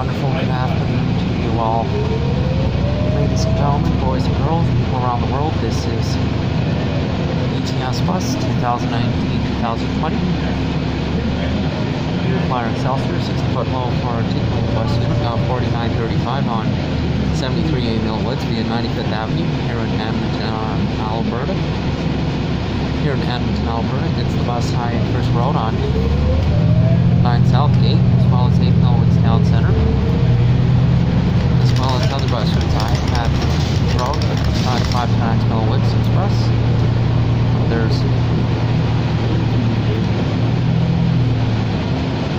wonderful good afternoon to you all. Ladies and gentlemen, boys and girls, people around the world, this is ETS Bus 2019-2020. New Flyer Excelsior, 6 foot low for articulated bus unit, uh, 4935 on 73A Mill Woods via 95th Avenue here in Edmonton, uh, Alberta. Here in Edmonton, Alberta, it's the bus high First Road on 9 South Gate, as well as 8 Millwoods Town Center, as well as other bus routes I at Road, uh, 5 Connect Millwoods Express. There's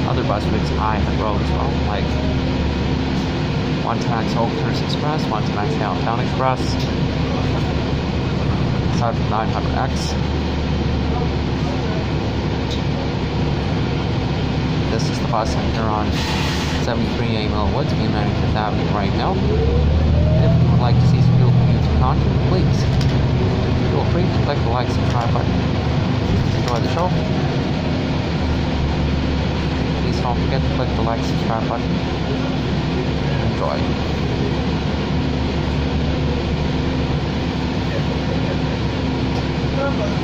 other bus routes I at Road as well, like 1 Tax Express, 1 Tax Downtown Express, 900X, This is the bus center on 73A Millwoods, being 95th Avenue right now. If you would like to see some beautiful music content, please feel free to click the like subscribe button. Enjoy the show. Please don't forget to click the like subscribe button. Enjoy. Ah,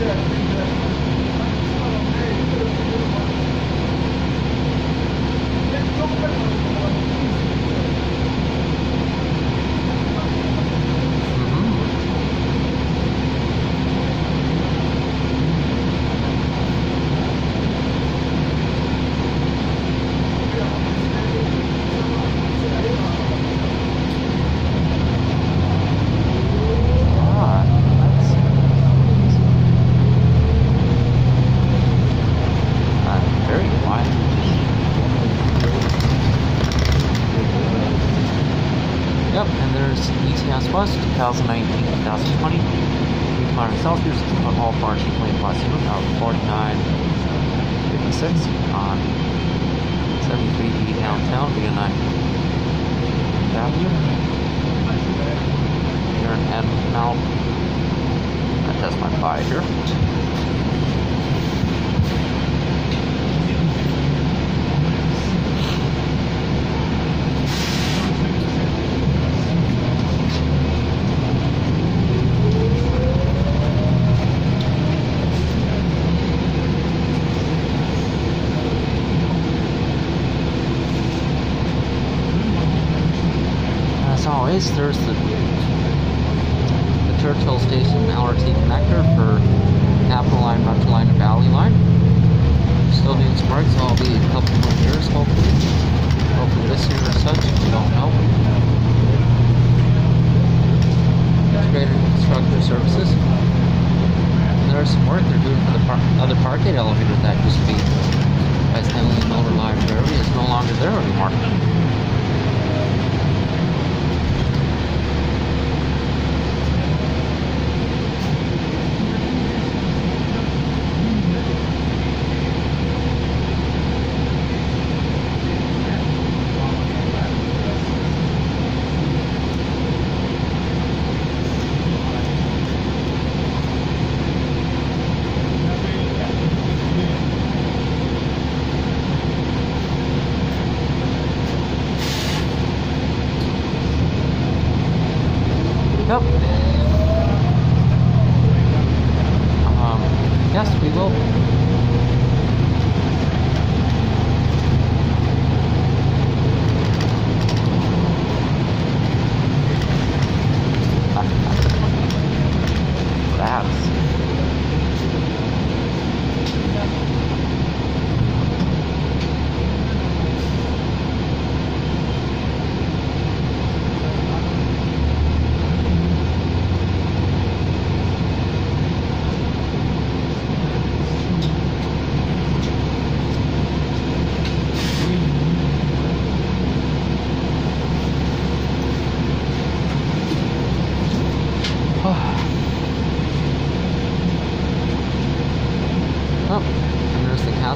Yep, and there's ETS Bus 2019-2020. Flyer Excelsior on all partially plane bus unit out 4956 on 73E downtown via 9 Avenue. Here in now. That's my pie here. As always, there's the, Churchill Station LRT connector for Capital Line, Metro Line, and Valley Line. Still being smart, so I'll be a couple more years, hopefully. Hopefully this year or such, we don't know. Integrated Constructor Services. There's some work they're doing for the par- other parkgate elevator that used to be by Stanley Milner Library. It's no longer there anymore.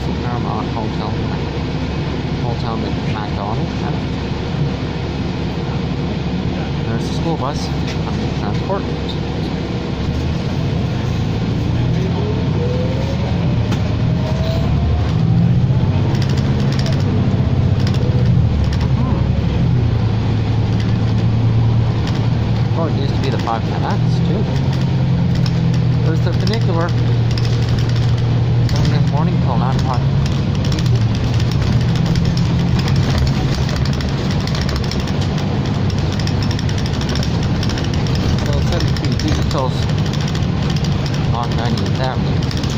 across the Fairmont Hotel, Hotel Macdonald's. There's the school bus coming to transport. Oh, it used to be the five minutes too. There's the funicular. 7 in morning till 9 o'clock. So 73 digitals on 90th Avenue.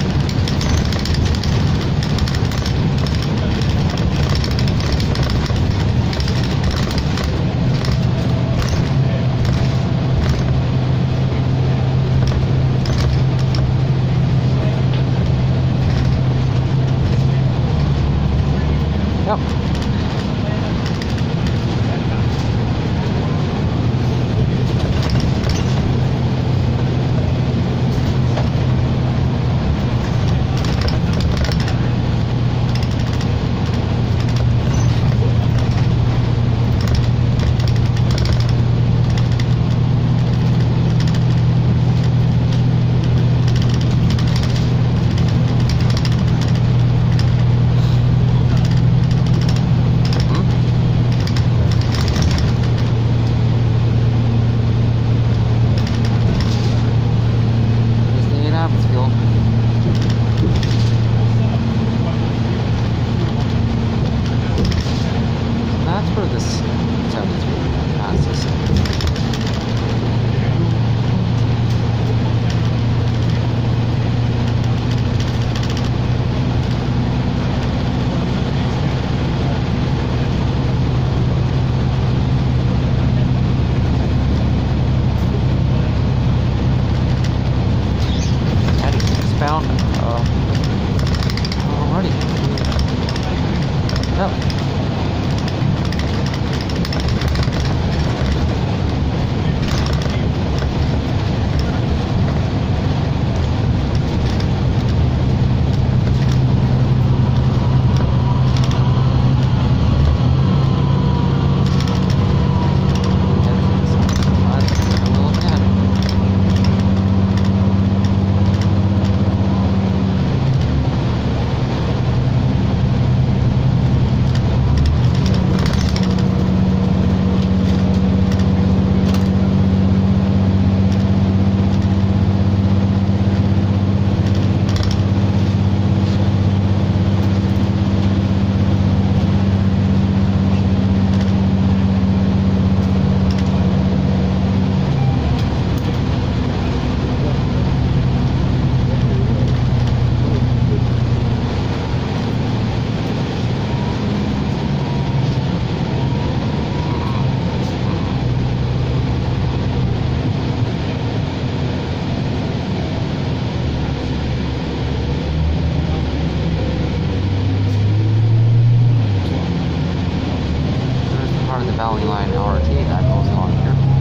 Valley Line LRT that goes along here.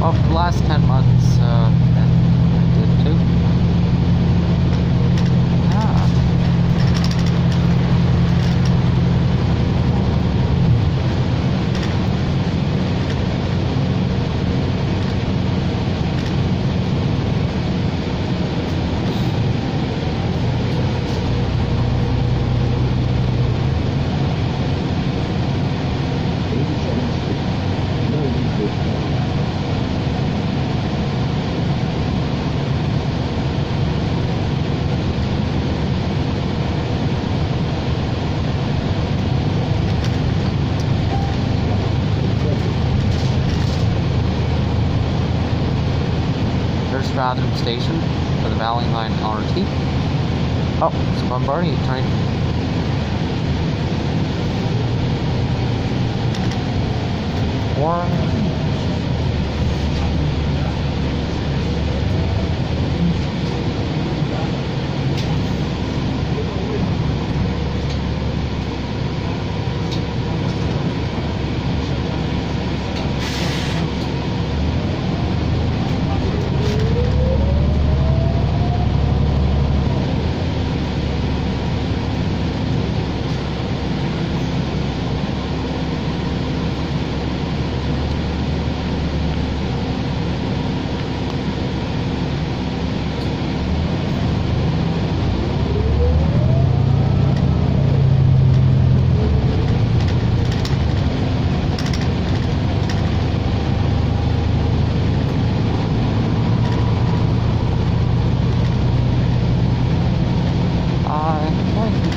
Well, for the last 10 months, uh, I did too. Yeah. Station for the Valley Line RT. Oh, it's a Bombardier train.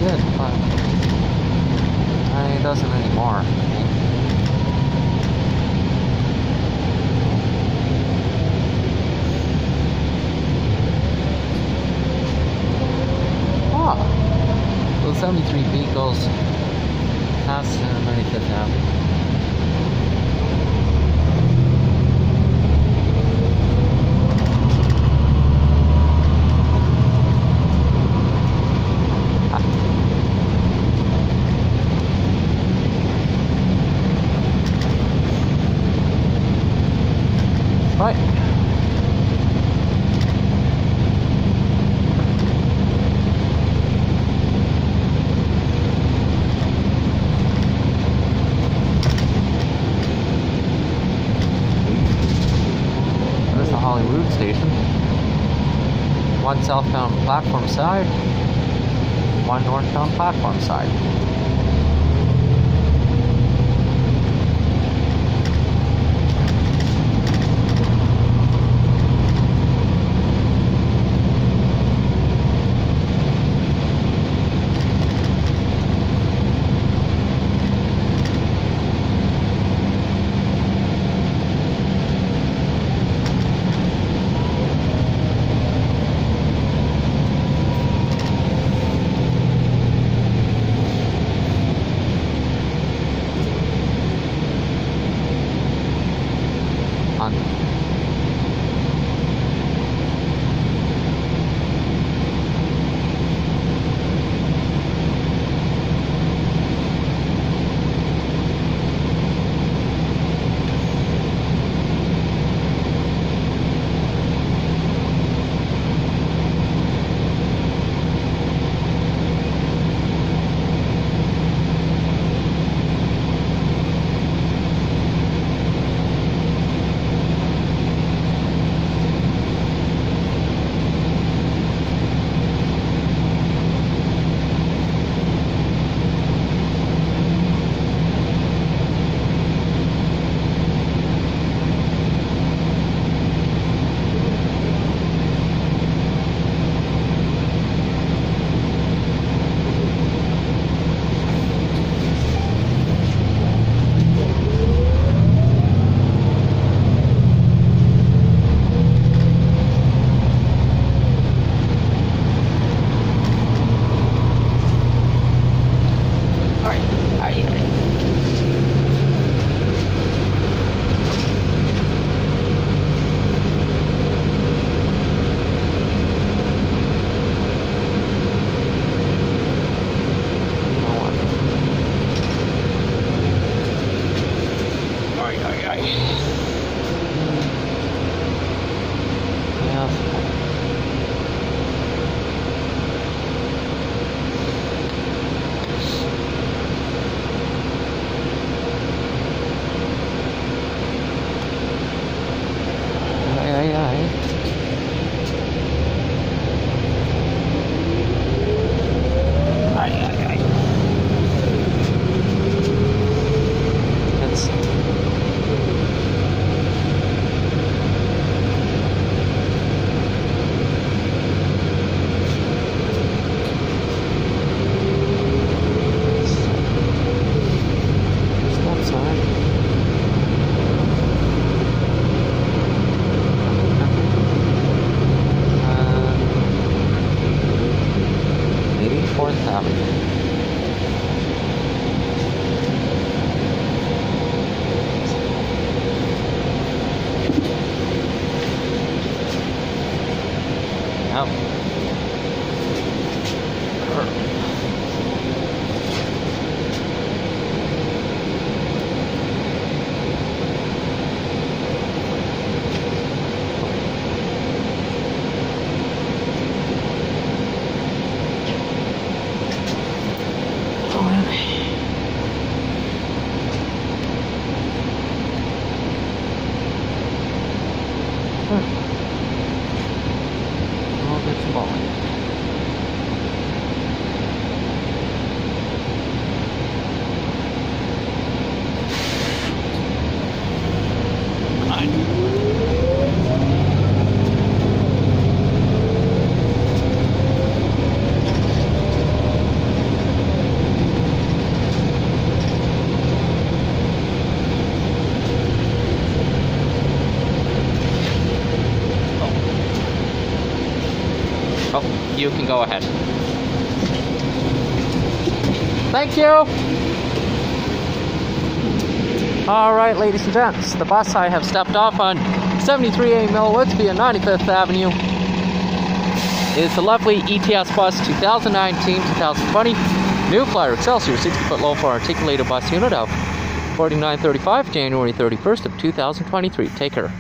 but it doesn't anymore. Ah, well, 73 vehicles passed in very good, Avenue. Southbound platform side, one northbound platform side. Ay, Hmm. You can go ahead. Thank you. All right, ladies and gents, the bus I have stepped off on 73A Millwoods via 95th Avenue is the lovely ETS bus 2019-2020 New Flyer Excelsior 60-foot low floor articulated bus unit of 4935 January 31st of 2023. Take care.